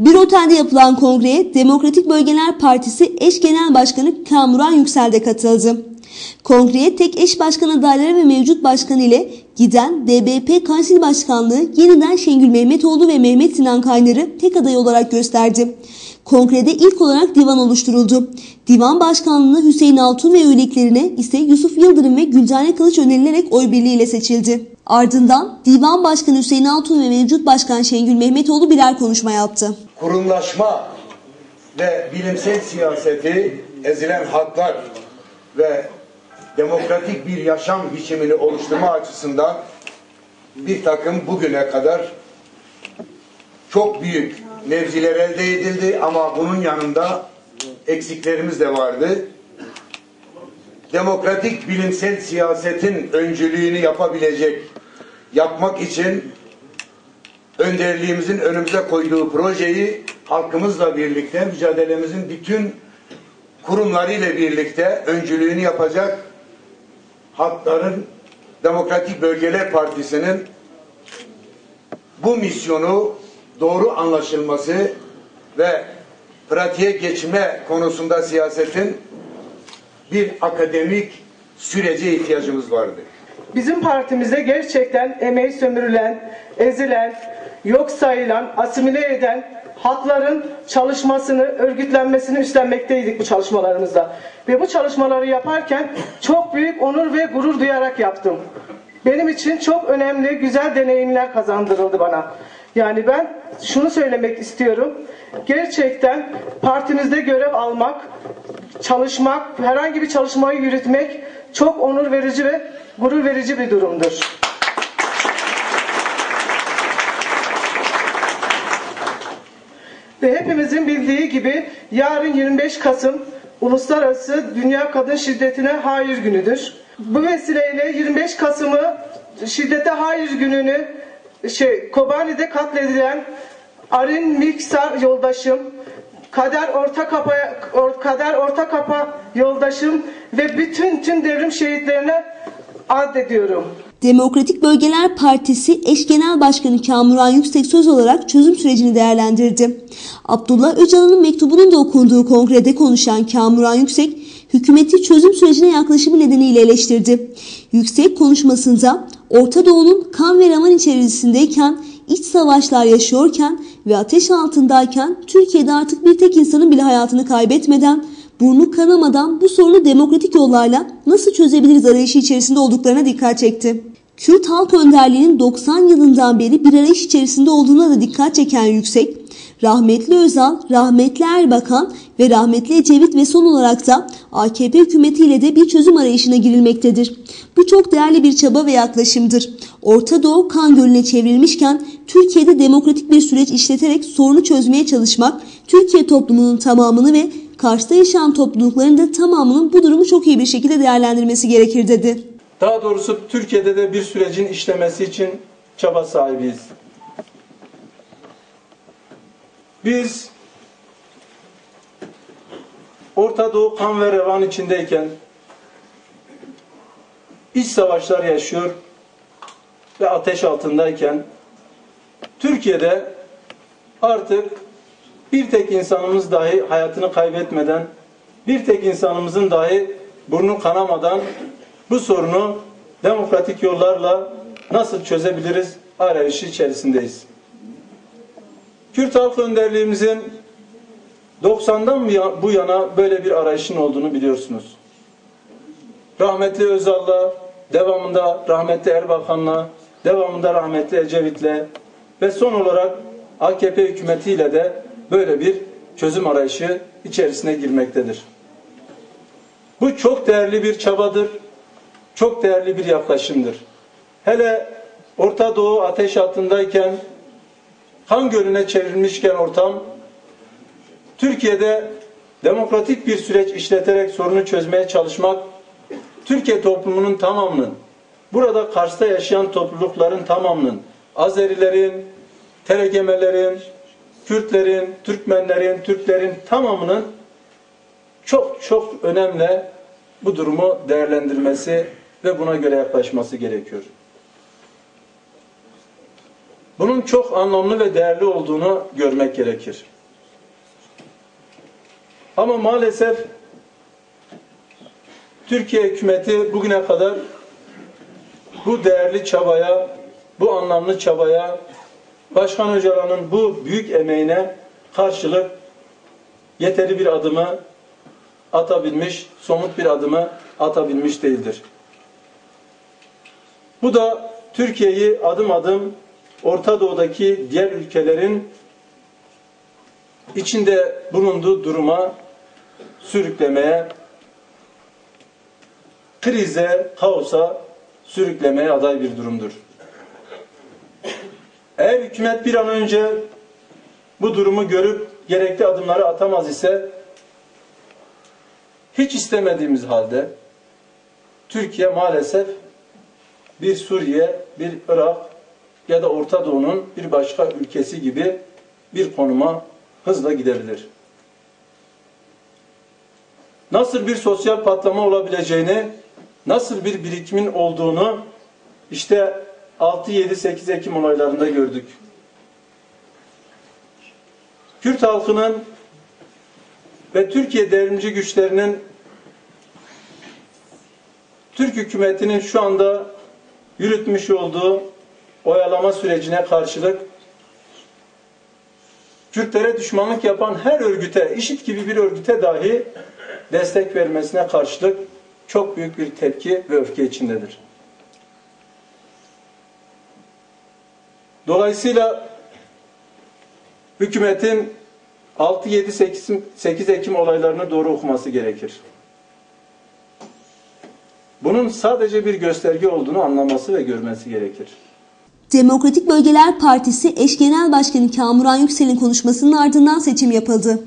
Bir otelde yapılan kongreye Demokratik Bölgeler Partisi eş genel başkanı Kamuran Yüksel de katıldı. Kongreye tek eş başkan adayları ve mevcut başkan ile giden DBP Kansil Başkanlığı yeniden Şengül Mehmetoğlu ve Mehmet Sinan Kaynar'ı tek aday olarak gösterdi. Kongrede ilk olarak divan oluşturuldu. Divan başkanlığına Hüseyin Altun ve üyeliklerine ise Yusuf Yıldırım ve Gülcane Kılıç önerilerek oy birliğiyle seçildi. Ardından Divan Başkanı Hüseyin Altun ve mevcut başkan Şengül Mehmetoğlu birer konuşma yaptı. Kurumlaşma ve bilimsel siyaseti ezilen haklar ve demokratik bir yaşam biçimini oluşturma açısından bir takım bugüne kadar çok büyük mevziler elde edildi ama bunun yanında eksiklerimiz de vardı. Demokratik bilimsel siyasetin öncülüğünü yapabilecek, yapmak için önderliğimizin önümüze koyduğu projeyi halkımızla birlikte mücadelemizin bütün kurumlarıyla birlikte öncülüğünü yapacak Halkların Demokratik Bölgeler Partisi'nin bu misyonu doğru anlaşılması ve pratiğe geçme konusunda siyasetin bir akademik sürece ihtiyacımız vardı. Bizim partimizde gerçekten emeği sömürülen, ezilen, yok sayılan, asimile eden halkların çalışmasını, örgütlenmesini üstlenmekteydik bu çalışmalarımızda. Ve bu çalışmaları yaparken çok büyük onur ve gurur duyarak yaptım. Benim için çok önemli, güzel deneyimler kazandırıldı bana. Yani ben şunu söylemek istiyorum. Gerçekten partimizde görev almak, çalışmak, herhangi bir çalışmayı yürütmek çok onur verici ve gurur verici bir durumdur. Ve hepimizin bildiği gibi yarın 25 Kasım Uluslararası Dünya Kadın Şiddetine Hayır Günü'dür. Bu vesileyle 25 Kasım'ı şiddete hayır gününü şey Kobani'de katledilen Arin Miksar yoldaşım, Kader Ortakapa Kader Ortakapa yoldaşım ve bütün tüm devrim şehitlerine ad ediyorum. Demokratik Bölgeler Partisi eş genel başkanı Kamuran Yüksek söz olarak çözüm sürecini değerlendirdi. Abdullah Öcalan'ın mektubunun da okunduğu kongrede konuşan Kamuran Yüksek, hükümeti çözüm sürecine yaklaşımı nedeniyle eleştirdi. Yüksek konuşmasında Orta Doğu'nun kan ve raman içerisindeyken, iç savaşlar yaşıyorken ve ateş altındayken Türkiye'de artık bir tek insanın bile hayatını kaybetmeden burnu kanamadan bu sorunu demokratik yollarla nasıl çözebiliriz arayışı içerisinde olduklarına dikkat çekti. Kürt Halk Önderliği'nin 90 yılından beri bir arayış içerisinde olduğuna da dikkat çeken Yüksek, rahmetli Özal, rahmetli Erbakan ve rahmetli Ecevit ve son olarak da AKP hükümetiyle de bir çözüm arayışına girilmektedir. Bu çok değerli bir çaba ve yaklaşımdır. Orta Doğu kan gölüne çevrilmişken Türkiye'de demokratik bir süreç işleterek sorunu çözmeye çalışmak, Türkiye toplumunun tamamını ve Kars'ta yaşayan toplulukların da tamamının bu durumu çok iyi bir şekilde değerlendirmesi gerekir dedi. Daha doğrusu Türkiye'de de bir sürecin işlemesi için çaba sahibiyiz. Biz Orta Doğu kan ve revan içindeyken iç savaşlar yaşıyor ve ateş altındayken Türkiye'de artık bir tek insanımız dahi hayatını kaybetmeden, bir tek insanımızın dahi burnu kanamadan bu sorunu demokratik yollarla nasıl çözebiliriz arayışı içerisindeyiz. Kürt Halk Önderliğimizin 90'dan bu yana böyle bir arayışın olduğunu biliyorsunuz. Rahmetli Özal'la, devamında rahmetli Erbakan'la, devamında rahmetli Ecevit'le ve son olarak AKP hükümetiyle de böyle bir çözüm arayışı içerisine girmektedir. Bu çok değerli bir çabadır, çok değerli bir yaklaşımdır. Hele Orta Doğu ateş altındayken, kan gölüne çevrilmişken ortam, Türkiye'de demokratik bir süreç işleterek sorunu çözmeye çalışmak, Türkiye toplumunun tamamının, burada Kars'ta yaşayan toplulukların tamamının, Azerilerin, Telegemelerin, Kürtlerin, Türkmenlerin, Türklerin tamamının çok çok önemli bu durumu değerlendirmesi ve buna göre yaklaşması gerekiyor. Bunun çok anlamlı ve değerli olduğunu görmek gerekir. Ama maalesef Türkiye hükümeti bugüne kadar bu değerli çabaya, bu anlamlı çabaya, Başkan Öcalan'ın bu büyük emeğine karşılık yeteri bir adımı atabilmiş, somut bir adımı atabilmiş değildir. Bu da Türkiye'yi adım adım Orta Doğu'daki diğer ülkelerin içinde bulunduğu duruma sürüklemeye, krize, kaosa sürüklemeye aday bir durumdur. Eğer hükümet bir an önce bu durumu görüp gerekli adımları atamaz ise hiç istemediğimiz halde Türkiye maalesef bir Suriye, bir Irak ya da Orta Doğu'nun bir başka ülkesi gibi bir konuma hızla gidebilir. Nasıl bir sosyal patlama olabileceğini, nasıl bir birikimin olduğunu işte 6-7-8 Ekim olaylarında gördük. Kürt halkının ve Türkiye devrimci güçlerinin Türk hükümetinin şu anda yürütmüş olduğu oyalama sürecine karşılık Kürtlere düşmanlık yapan her örgüte, işit gibi bir örgüte dahi destek vermesine karşılık çok büyük bir tepki ve öfke içindedir. Dolayısıyla hükümetin 6-7-8 Ekim olaylarını doğru okuması gerekir. Bunun sadece bir gösterge olduğunu anlaması ve görmesi gerekir. Demokratik Bölgeler Partisi eş genel başkanı Kamuran Yüksel'in konuşmasının ardından seçim yapıldı.